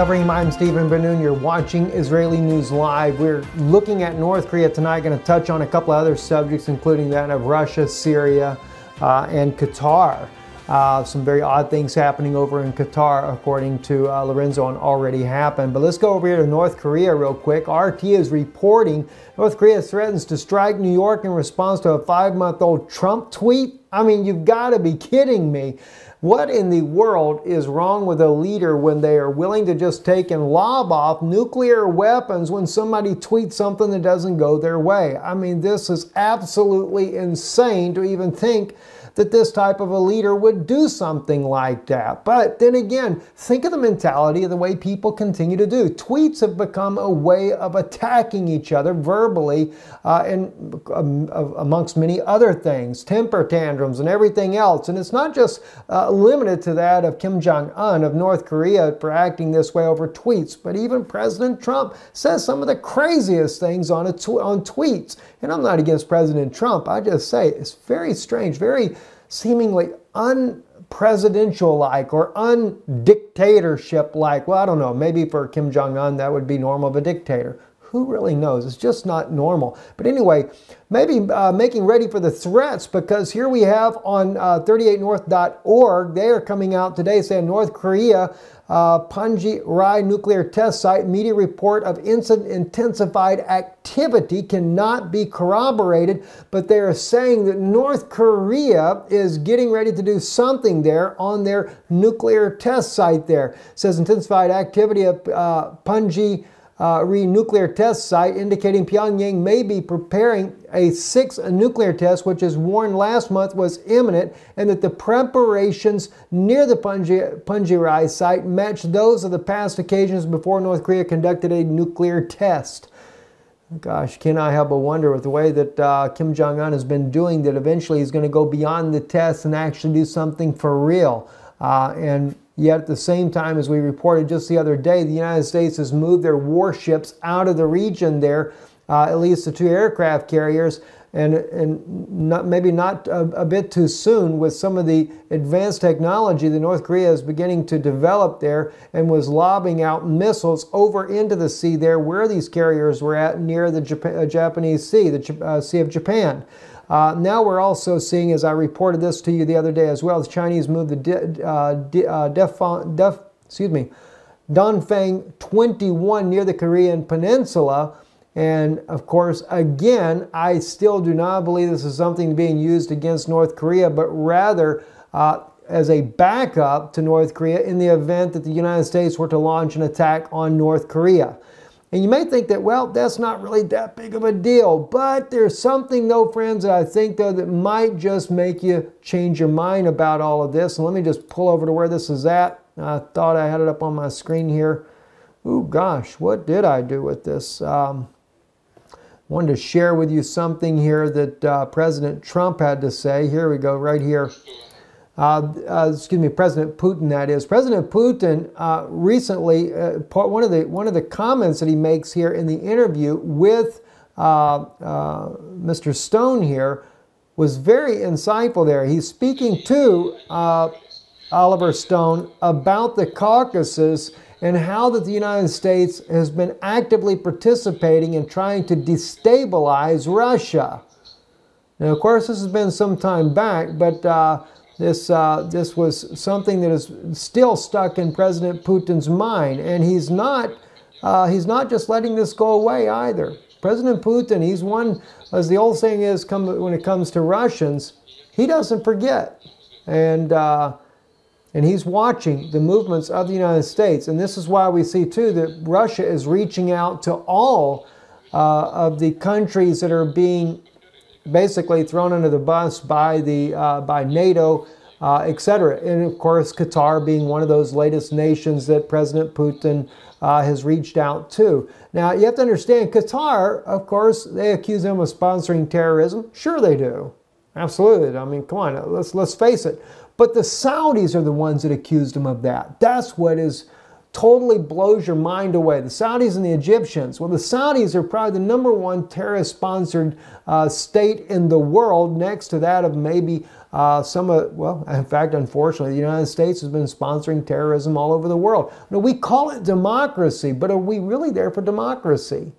Chavrim, I'm Stephen Ben-Nun. You're watching Israeli News Live. We're looking at North Korea tonight, going to touch on a couple other subjects, including that of Russia, Syria, uh, and Qatar. Uh, some very odd things happening over in Qatar, according to uh, Lorenzo, and already happened. But let's go over here to North Korea real quick. RT is reporting North Korea threatens to strike New York in response to a five month old Trump tweet. I mean, you've got to be kidding me. What in the world is wrong with a leader when they are willing to just take and lob off nuclear weapons when somebody tweets something that doesn't go their way? I mean, this is absolutely insane to even think that this type of a leader would do something like that. But then again, think of the mentality of the way people continue to do. Tweets have become a way of attacking each other verbally uh, and um, amongst many other things, temper tantrums and everything else. And it's not just uh, limited to that of Kim Jong un of North Korea for acting this way over tweets, but even President Trump says some of the craziest things on, tw- on tweets. And I'm not against President Trump. I just say it's very strange, very seemingly unpresidential like or undictatorship like. Well, I don't know. Maybe for Kim Jong un, that would be normal of a dictator. Who really knows? It's just not normal. But anyway, maybe uh, making ready for the threats because here we have on uh, 38north.org, they are coming out today saying North Korea uh, Punggye-ri nuclear test site media report of incident intensified activity cannot be corroborated, but they are saying that North Korea is getting ready to do something there on their nuclear test site there. It says intensified activity of uh, Punji uh, nuclear test site, indicating Pyongyang may be preparing a sixth nuclear test, which is warned last month was imminent, and that the preparations near the Punggye-ri site match those of the past occasions before North Korea conducted a nuclear test. Gosh, can I help but wonder with the way that uh, Kim Jong un has been doing that eventually he's going to go beyond the test and actually do something for real. Uh, and Yet at the same time, as we reported just the other day, the United States has moved their warships out of the region there, uh, at least the two aircraft carriers, and, and not, maybe not a, a, bit too soon with some of the advanced technology that North Korea is beginning to develop there and was lobbing out missiles over into the sea there where these carriers were at near the Jap uh, Japanese Sea, the uh, Sea of Japan. Uh, now we're also seeing, as I reported this to you the other day as well, the Chinese moved the de, uh, de, uh, def, def, excuse me, Dongfang 21 near the Korean Peninsula. And of course, again, I still do not believe this is something being used against North Korea, but rather uh, as a backup to North Korea in the event that the United States were to launch an attack on North Korea. And you may think that, well, that's not really that big of a deal. But there's something, though, friends, that I think, though, that might just make you change your mind about all of this. And let me just pull over to where this is at. I thought I had it up on my screen here. Oh, gosh, what did I do with this? Um, wanted to share with you something here that uh, President Trump had to say. Here we go, right here excuse me, President Putin. That is President Putin uh, recently. Uh, part, one of the one of the comments that he makes here in the interview with uh, uh, Mr. Stone here was very insightful. There, he's speaking to Oliver Stone about the Caucasus and how that the United States has been actively participating in trying to destabilize Russia. Now, of course, this has been some time back, but this, uh, this was something that is still stuck in President Putin's mind, and he's not, uh, he's not just letting this go away either. President Putin, he's one, as the old saying is, come, when it comes to Russians, he doesn't forget. And, uh, and he's watching the movements of the United States. And this is why we see, too, that Russia is reaching out to all uh, of the countries that are being basically thrown under the bus by, the, uh, by NATO, uh, etc. And of course, Qatar being one of those latest nations that President Putin uh, has reached out to. Now, you have to understand, Qatar, of course, they accuse them of sponsoring terrorism. Sure, they do. Absolutely. I mean, come on, let's, let's face it. But the Saudis are the ones that accused them of that. That's what is totally blows your mind away. The Saudis and the Egyptians. Well, the Saudis are probably the number one terrorist sponsored uh, state in the world, next to that of maybe Uh, some of, well, in fact, unfortunately, the United States has been sponsoring terrorism all over the world. Now, we call it democracy, but are we really there for democracy?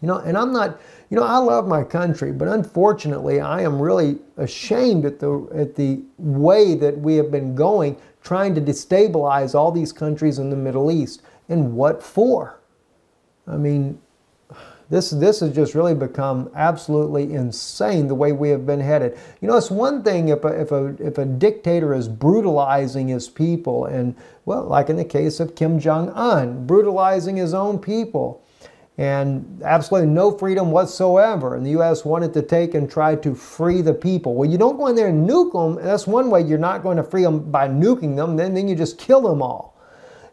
You know, and I'm not, you know, I love my country, but unfortunately, I am really ashamed at the at the way that we have been going, trying to destabilize all these countries in the Middle East. And what for? I mean, this, this has just really become absolutely insane the way we have been headed. You know, it's one thing if a, if a, if a dictator is brutalizing his people, and, well, like in the case of Kim Jong un, brutalizing his own people, and absolutely no freedom whatsoever. And the U.S. wanted to take and try to free the people. Well, you don't go in there and nuke them. That's one way you're not going to free them by nuking them. Then, then you just kill them all.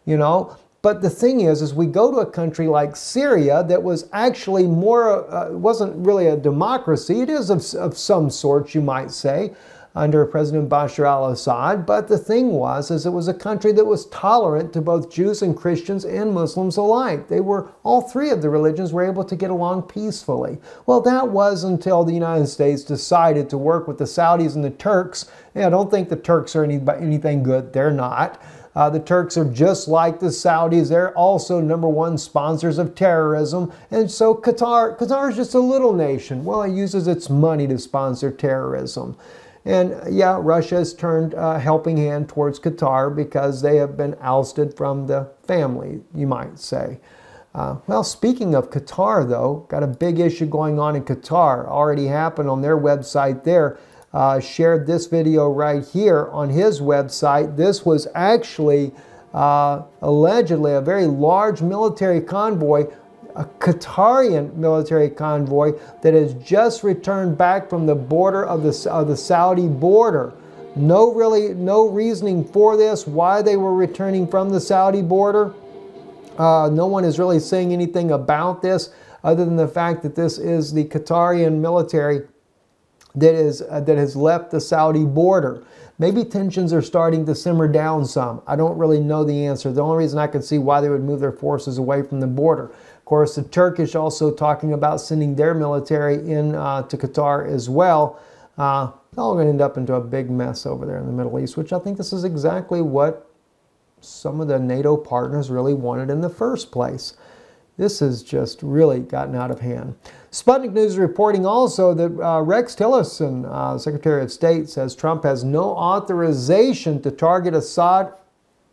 You know, but the thing is, is we go to a country like Syria that was actually more, uh, wasn't really a democracy. It is of, of some sort, you might say, under President Bashar al-Assad. But the thing was, is it was a country that was tolerant to both Jews and Christians and Muslims alike. They were, all three of the religions were able to get along peacefully. Well, that was until the United States decided to work with the Saudis and the Turks. And I don't think the Turks are any, anything good. They're not. Uh, the Turks are just like the Saudis. They're also number one sponsors of terrorism. And so Qatar, Qatar is just a little nation. Well, it uses its money to sponsor terrorism. And yeah, Russia has turned a helping hand towards Qatar because they have been ousted from the family, you might say. Uh, well, speaking of Qatar, though, got a big issue going on in Qatar. Already happened on their website there uh, shared this video right here on his website. This was actually uh, allegedly a very large military convoy, a Qatarian military convoy that has just returned back from the border of the, of the Saudi border. No really, no reasoning for this, why they were returning from the Saudi border. Uh, no one is really saying anything about this other than the fact that this is the Qatarian military that, is, uh, that has left the Saudi border. Maybe tensions are starting to simmer down some. I don't really know the answer. The only reason I could see why they would move their forces away from the border. Of course, the Turkish also talking about sending their military in uh, to Qatar as well. Uh, all going to end up into a big mess over there in the Middle East, which I think this is exactly what some of the NATO partners really wanted in the first place. This has just really gotten out of hand. Sputnik News reporting also that uh, Rex Tillerson, uh, Secretary of State, says Trump has no authorization to target Assad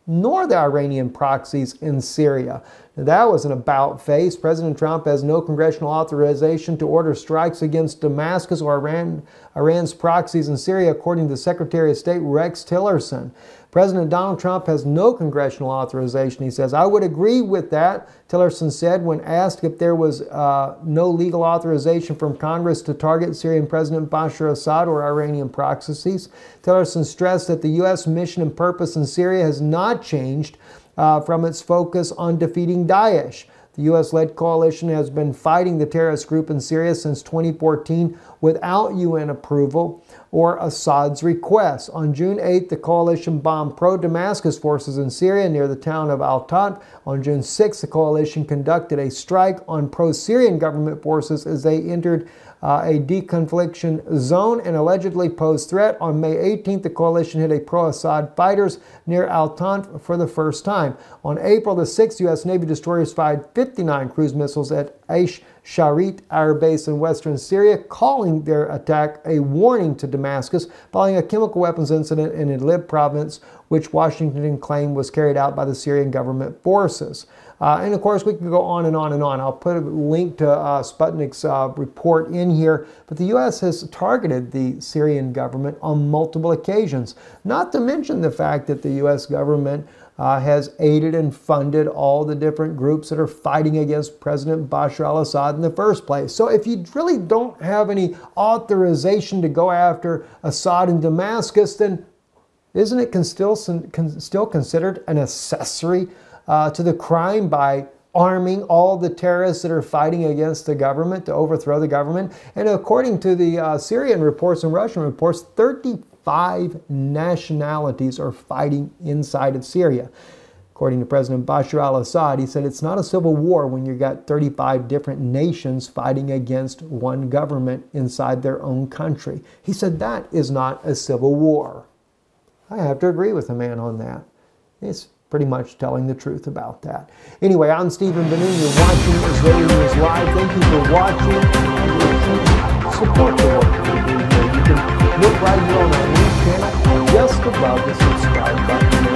nor the Iranian proxies in Syria. That was an about face. President Trump has no congressional authorization to order strikes against Damascus or Iran, Iran's proxies in Syria, according to Secretary of State Rex Tillerson. President Donald Trump has no congressional authorization, he says. I would agree with that, Tillerson said when asked if there was uh, no legal authorization from Congress to target Syrian President Bashar Assad or Iranian proxies. Tillerson stressed that the U.S. mission and purpose in Syria has not changed uh, from its focus on defeating Daesh. The U.S. led coalition has been fighting the terrorist group in Syria since 2014 without UN approval or Assad's request. On June 8, the coalition bombed pro Damascus forces in Syria near the town of Al Tanf. On June 6, the coalition conducted a strike on pro Syrian government forces as they entered uh, a deconfliction zone and allegedly posed threat. On May 18th, the coalition hit a pro-Assad fighters near Al Tanf for the first time. On April the 6th, U.S. Navy destroyers fired 59 cruise missiles at Aish Sharit air base in western Syria, calling their attack a warning to Damascus following a chemical weapons incident in Idlib province, which Washington claimed was carried out by the Syrian government forces. Uh, and of course, we can go on and on and on. I'll put a link to uh, Sputnik's uh, report in here. But the U.S. has targeted the Syrian government on multiple occasions, not to mention the fact that the U.S. government uh, has aided and funded all the different groups that are fighting against President Bashar al Assad in the first place. So, if you really don't have any authorization to go after Assad in Damascus, then isn't it still, still considered an accessory uh, to the crime by arming all the terrorists that are fighting against the government to overthrow the government. And according to the uh, Syrian reports and Russian reports, 35 nationalities are fighting inside of Syria. According to President Bashar al Assad, he said it's not a civil war when you've got 35 different nations fighting against one government inside their own country. He said that is not a civil war. I have to agree with the man on that. It's pretty much telling the truth about that. Anyway, I'm Stephen Ben-Nun. You're watching Israeli News Live. Thank you for watching. Support the work we do. You can look right here on about the subscribe button.